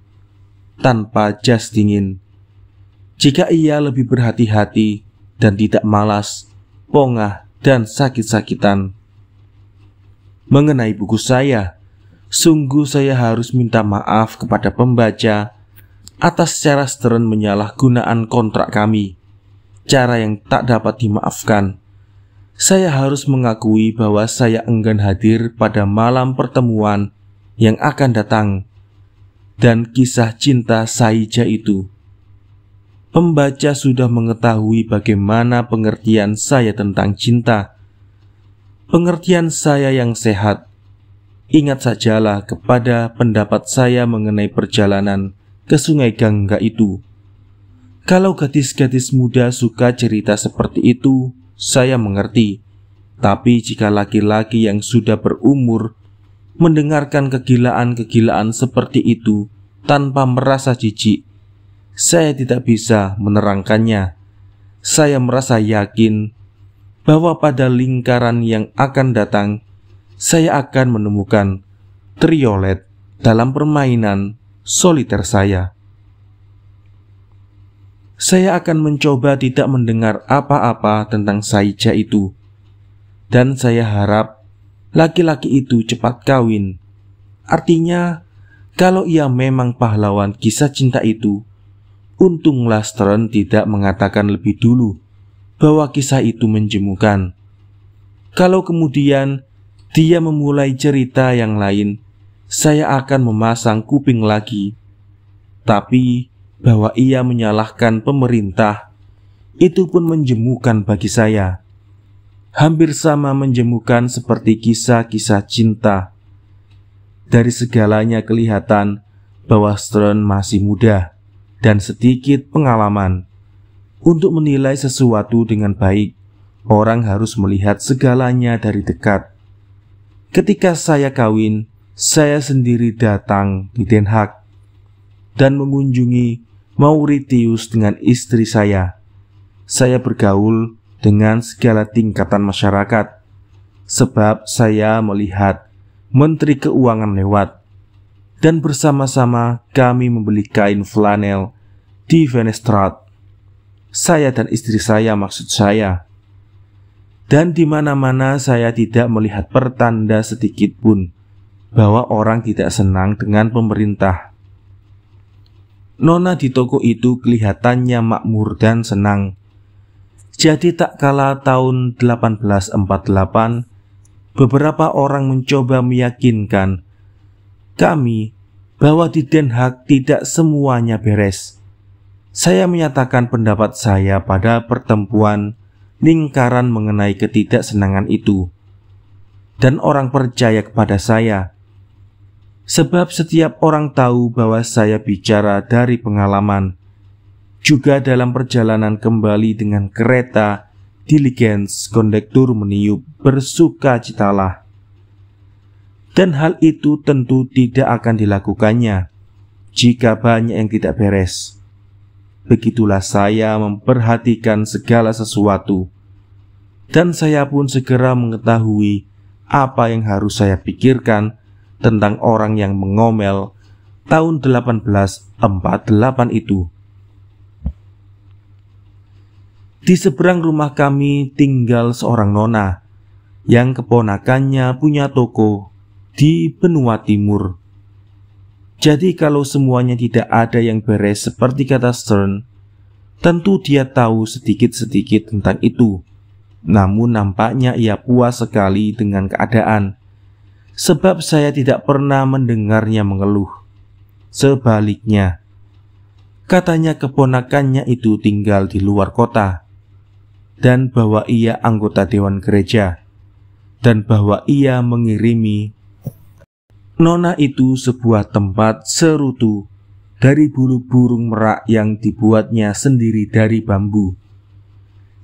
tanpa jas dingin. Jika ia lebih berhati-hati dan tidak malas, pongah, dan sakit-sakitan. Mengenai buku saya, sungguh saya harus minta maaf kepada pembaca atas cara Stern menyalahgunaan kontrak kami, cara yang tak dapat dimaafkan. Saya harus mengakui bahwa saya enggan hadir pada malam pertemuan yang akan datang dan kisah cinta Saija itu. Pembaca sudah mengetahui bagaimana pengertian saya tentang cinta. Pengertian saya yang sehat. Ingat sajalah kepada pendapat saya mengenai perjalanan ke sungai Gangga itu. Kalau gadis-gadis muda suka cerita seperti itu, saya mengerti. Tapi jika laki-laki yang sudah berumur mendengarkan kegilaan-kegilaan seperti itu tanpa merasa jijik, saya tidak bisa menerangkannya. Saya merasa yakin bahwa pada lingkaran yang akan datang, saya akan menemukan triolet dalam permainan soliter saya. Saya akan mencoba tidak mendengar apa-apa tentang Saija itu, dan saya harap laki-laki itu cepat kawin. Artinya, kalau ia memang pahlawan kisah cinta itu, Untunglah Stern tidak mengatakan lebih dulu bahwa kisah itu menjemukan. Kalau kemudian dia memulai cerita yang lain, saya akan memasang kuping lagi. Tapi bahwa ia menyalahkan pemerintah, itu pun menjemukan bagi saya. Hampir sama menjemukan seperti kisah-kisah cinta. Dari segalanya kelihatan bahwa Stern masih muda dan sedikit pengalaman. Untuk menilai sesuatu dengan baik, orang harus melihat segalanya dari dekat. Ketika saya kawin, saya sendiri datang di Den Haag dan mengunjungi Mauritius dengan istri saya. Saya bergaul dengan segala tingkatan masyarakat, sebab saya melihat Menteri Keuangan lewat, dan bersama-sama kami membeli kain flanel di Venestrat. Saya dan istri saya maksud saya. Dan di mana-mana saya tidak melihat pertanda sedikit pun bahwa orang tidak senang dengan pemerintah. Nona di toko itu kelihatannya makmur dan senang. Jadi tak kala tahun 1848, beberapa orang mencoba meyakinkan kami bahwa di Den Haag tidak semuanya beres. Saya menyatakan pendapat saya pada pertemuan lingkaran mengenai ketidaksenangan itu, dan orang percaya kepada saya, sebab setiap orang tahu bahwa saya bicara dari pengalaman. Juga dalam perjalanan kembali dengan kereta, diligence kondektur meniup bersuka citalah. Dan hal itu tentu tidak akan dilakukannya jika banyak yang tidak beres begitulah saya memperhatikan segala sesuatu, dan saya pun segera mengetahui apa yang harus saya pikirkan tentang orang yang mengomel tahun 1848 itu. Di seberang rumah kami tinggal seorang nona yang keponakannya punya toko di benua timur jadi kalau semuanya tidak ada yang beres seperti kata Stern, tentu dia tahu sedikit-sedikit tentang itu. Namun nampaknya ia puas sekali dengan keadaan, sebab saya tidak pernah mendengarnya mengeluh. Sebaliknya, katanya keponakannya itu tinggal di luar kota, dan bahwa ia anggota dewan gereja, dan bahwa ia mengirimi Nona itu sebuah tempat serutu dari bulu burung merak yang dibuatnya sendiri dari bambu.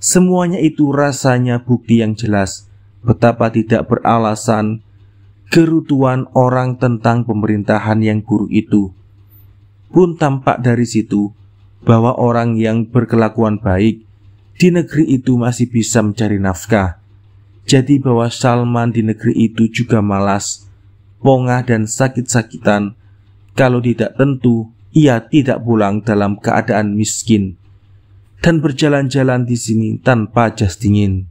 Semuanya itu rasanya bukti yang jelas betapa tidak beralasan kerutuan orang tentang pemerintahan yang buruk itu. Pun tampak dari situ bahwa orang yang berkelakuan baik di negeri itu masih bisa mencari nafkah. Jadi bahwa Salman di negeri itu juga malas pongah dan sakit-sakitan. Kalau tidak tentu, ia tidak pulang dalam keadaan miskin dan berjalan-jalan di sini tanpa jas dingin.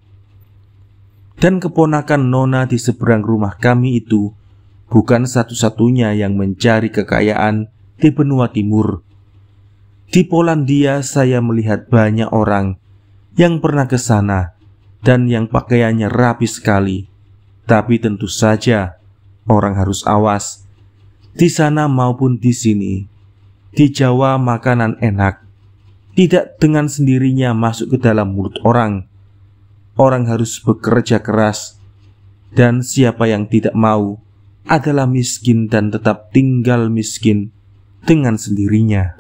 Dan keponakan Nona di seberang rumah kami itu bukan satu-satunya yang mencari kekayaan di benua timur. Di Polandia saya melihat banyak orang yang pernah ke sana dan yang pakaiannya rapi sekali. Tapi tentu saja orang harus awas. Di sana maupun di sini, di Jawa makanan enak, tidak dengan sendirinya masuk ke dalam mulut orang. Orang harus bekerja keras, dan siapa yang tidak mau adalah miskin dan tetap tinggal miskin dengan sendirinya.